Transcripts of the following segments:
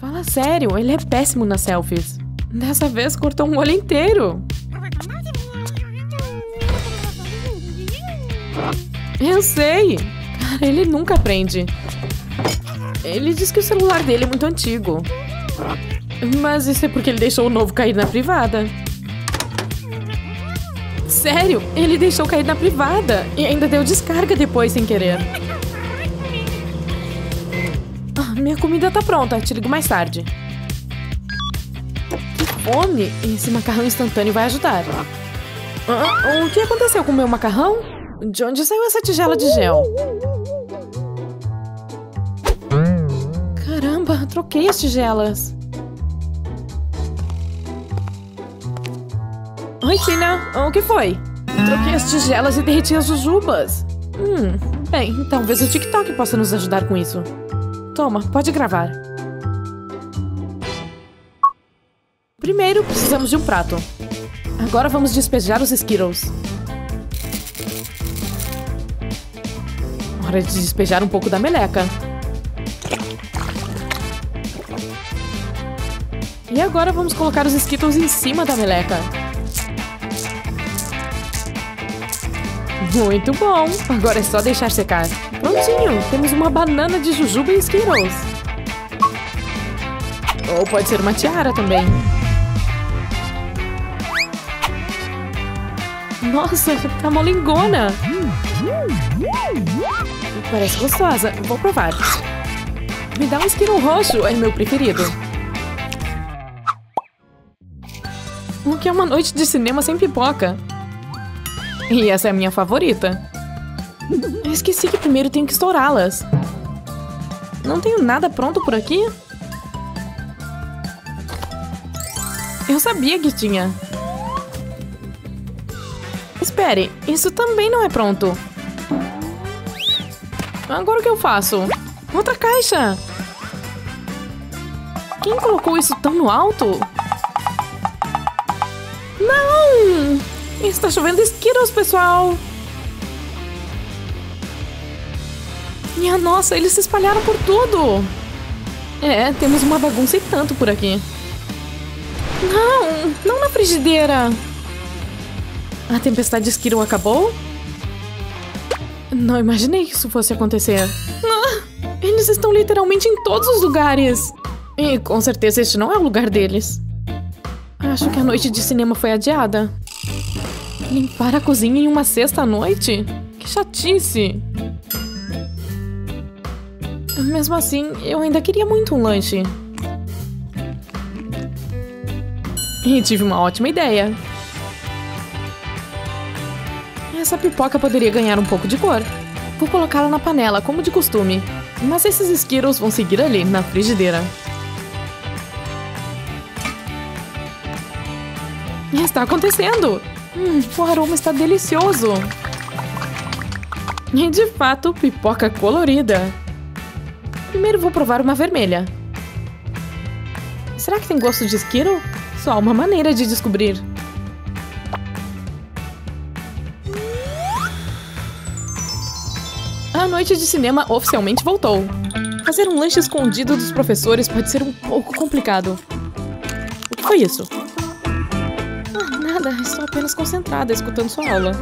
Fala sério, ele é péssimo nas selfies. Dessa vez cortou um olho inteiro. Eu sei. Cara, ele nunca aprende. Ele diz que o celular dele é muito antigo. Mas isso é porque ele deixou o novo cair na privada. Sério, ele deixou cair na privada e ainda deu descarga depois sem querer. Minha comida tá pronta, te ligo mais tarde. Que fome! Esse macarrão instantâneo vai ajudar. Ah, o que aconteceu com o meu macarrão? De onde saiu essa tigela de gel? Caramba, troquei as tigelas. Oi, Tina. O que foi? Troquei as tigelas e derreti as jujubas. Hum, bem, talvez o TikTok possa nos ajudar com isso. Toma, pode gravar. Primeiro, precisamos de um prato. Agora vamos despejar os Skittles. Hora de despejar um pouco da meleca. E agora vamos colocar os Skittles em cima da meleca. Muito bom! Agora é só deixar secar. Prontinho! Temos uma banana de jujuba e Skittles. Ou pode ser uma tiara também. Nossa, tá molingona! Parece gostosa. Vou provar. Me dá um Skittle roxo, é meu preferido. O que é uma noite de cinema sem pipoca? E essa é a minha favorita. Eu esqueci que primeiro tenho que estourá-las. Não tenho nada pronto por aqui? Eu sabia que tinha. Espere, isso também não é pronto. Agora o que eu faço? Outra caixa! Quem colocou isso tão no alto? Não! Está chovendo Skittles, pessoal! Minha nossa, eles se espalharam por tudo! É, temos uma bagunça e tanto por aqui. Não! Não na frigideira! A tempestade Skittle acabou? Não imaginei que isso fosse acontecer. Ah, eles estão literalmente em todos os lugares! E com certeza este não é o lugar deles. Acho que a noite de cinema foi adiada. Limpar a cozinha em uma sexta noite? Que chatice! Mesmo assim, eu ainda queria muito um lanche. E tive uma ótima ideia. Essa pipoca poderia ganhar um pouco de cor. Vou colocá-la na panela, como de costume. Mas esses Skittles vão seguir ali, na frigideira. Está acontecendo! Hum, o aroma está delicioso! E de fato, pipoca colorida. Primeiro vou provar uma vermelha. Será que tem gosto de Skittle? Só uma maneira de descobrir. A noite de cinema oficialmente voltou. Fazer um lanche escondido dos professores pode ser um pouco complicado. O que foi isso? Ah, nada, estou apenas concentrada escutando sua aula.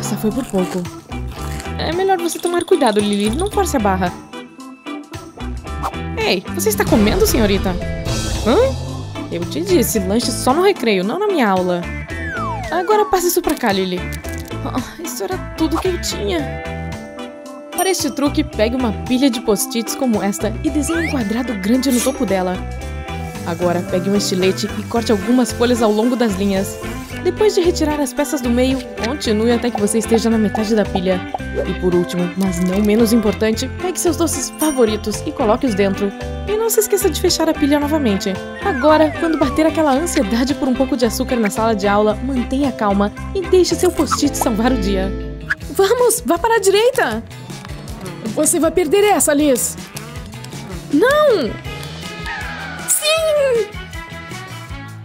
Essa foi por pouco. É melhor você tomar cuidado, Lily. Não force a barra. Ei, você está comendo, senhorita? Hã? Eu te disse, lanche só no recreio, não na minha aula. Agora passe isso pra cá, Lily. Oh, isso era tudo que eu tinha. Para este truque, pegue uma pilha de post-its como esta e desenhe um quadrado grande no topo dela. Agora, pegue um estilete e corte algumas folhas ao longo das linhas. Depois de retirar as peças do meio, continue até que você esteja na metade da pilha. E por último, mas não menos importante, pegue seus doces favoritos e coloque-os dentro. E não se esqueça de fechar a pilha novamente. Agora, quando bater aquela ansiedade por um pouco de açúcar na sala de aula, mantenha calma e deixe seu post-it salvar o dia. Vamos, vá para a direita! Você vai perder essa, Liz! Não! Sim!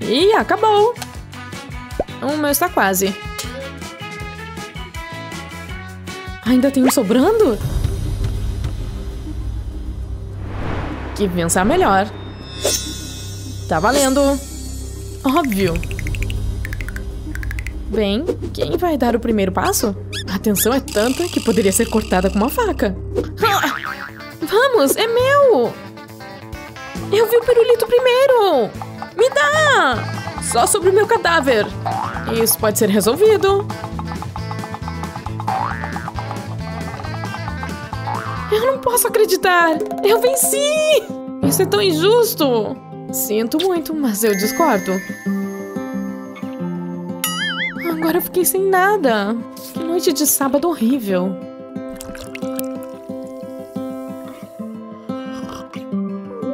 E acabou! O meu está quase. Ainda tem um sobrando? Que vença a melhor. Tá valendo. Óbvio. Bem, quem vai dar o primeiro passo? A tensão é tanta que poderia ser cortada com uma faca. Ah, vamos, é meu! Eu vi o pirulito primeiro! Me dá! Só sobre o meu cadáver. Isso pode ser resolvido. Eu não posso acreditar! Eu venci! Isso é tão injusto! Sinto muito, mas eu discordo. Agora eu fiquei sem nada. Que noite de sábado horrível.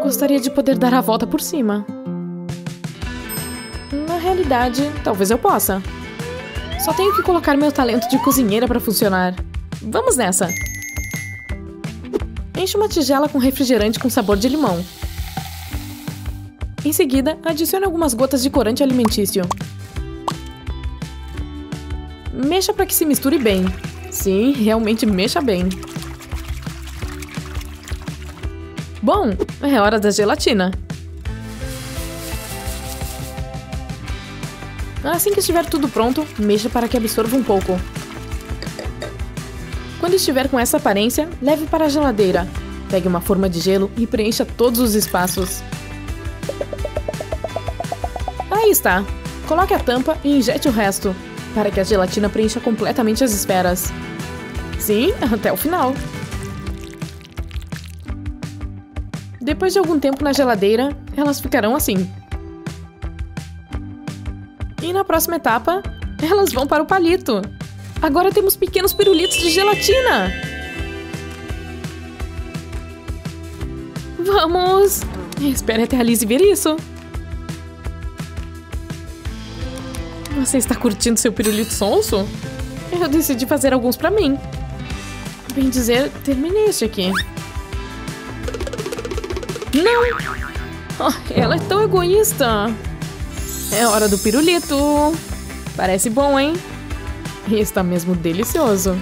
Gostaria de poder dar a volta por cima. Realidade, talvez eu possa. Só tenho que colocar meu talento de cozinheira para funcionar. Vamos nessa! Enche uma tigela com refrigerante com sabor de limão. Em seguida, adicione algumas gotas de corante alimentício. Mexa para que se misture bem. Sim, realmente mexa bem. Bom, é hora da gelatina. Assim que estiver tudo pronto, mexa para que absorva um pouco. Quando estiver com essa aparência, leve para a geladeira. Pegue uma forma de gelo e preencha todos os espaços. Aí está. Coloque a tampa e injete o resto, para que a gelatina preencha completamente as esferas. Sim, até o final. Depois de algum tempo na geladeira, elas ficarão assim. E na próxima etapa, elas vão para o palito. Agora temos pequenos pirulitos de gelatina! Vamos! Espere até a Lizzie ver isso. Você está curtindo seu pirulito sonso? Eu decidi fazer alguns para mim. Bem dizer, terminei este aqui. Não! Oh, ela é tão egoísta. É hora do pirulito. Parece bom, hein? E está mesmo delicioso.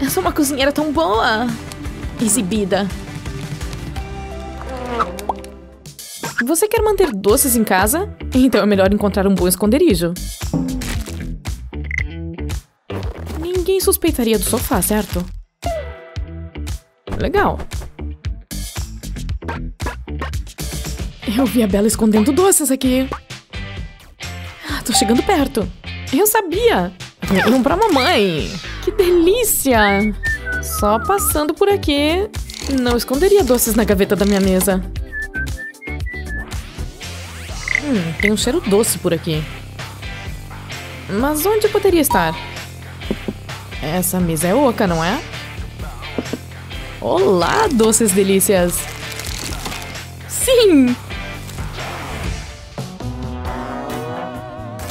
Eu sou uma cozinheira tão boa. Exibida. Você quer manter doces em casa? Então é melhor encontrar um bom esconderijo. Ninguém suspeitaria do sofá, certo? Legal. Eu vi a Bela escondendo doces aqui. Ah, tô chegando perto. Eu sabia. Um pra mamãe. Que delícia. Só passando por aqui. Não esconderia doces na gaveta da minha mesa. Hum, tem um cheiro doce por aqui. Mas onde poderia estar? Essa mesa é oca, não é? Olá, doces delícias! Sim!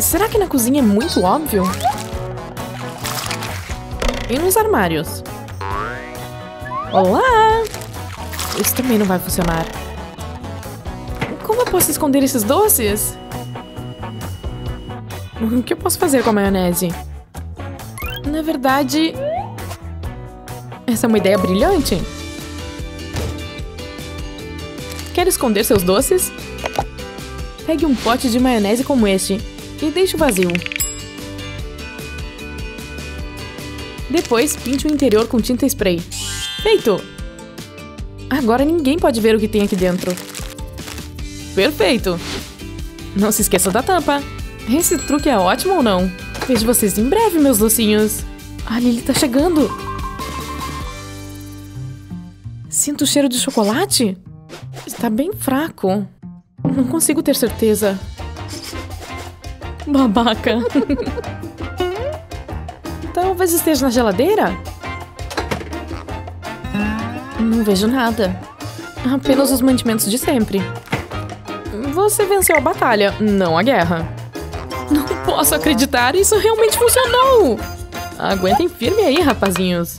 Será que na cozinha é muito óbvio? E nos armários? Olá! Isso também não vai funcionar. Como eu posso esconder esses doces? O que eu posso fazer com a maionese? Na verdade... Essa é uma ideia brilhante. Quer esconder seus doces? Pegue um pote de maionese como este e deixe vazio. Depois, pinte o interior com tinta spray. Feito! Agora ninguém pode ver o que tem aqui dentro. Perfeito! Não se esqueça da tampa. Esse truque é ótimo ou não? Vejo vocês em breve, meus docinhos. A Lily tá chegando. Sinto o cheiro de chocolate? Está bem fraco. Não consigo ter certeza. Babaca. Talvez esteja na geladeira? Não vejo nada. Apenas os mantimentos de sempre. Você venceu a batalha, não a guerra. Não posso acreditar, isso realmente funcionou! Aguentem firme aí, rapazinhos.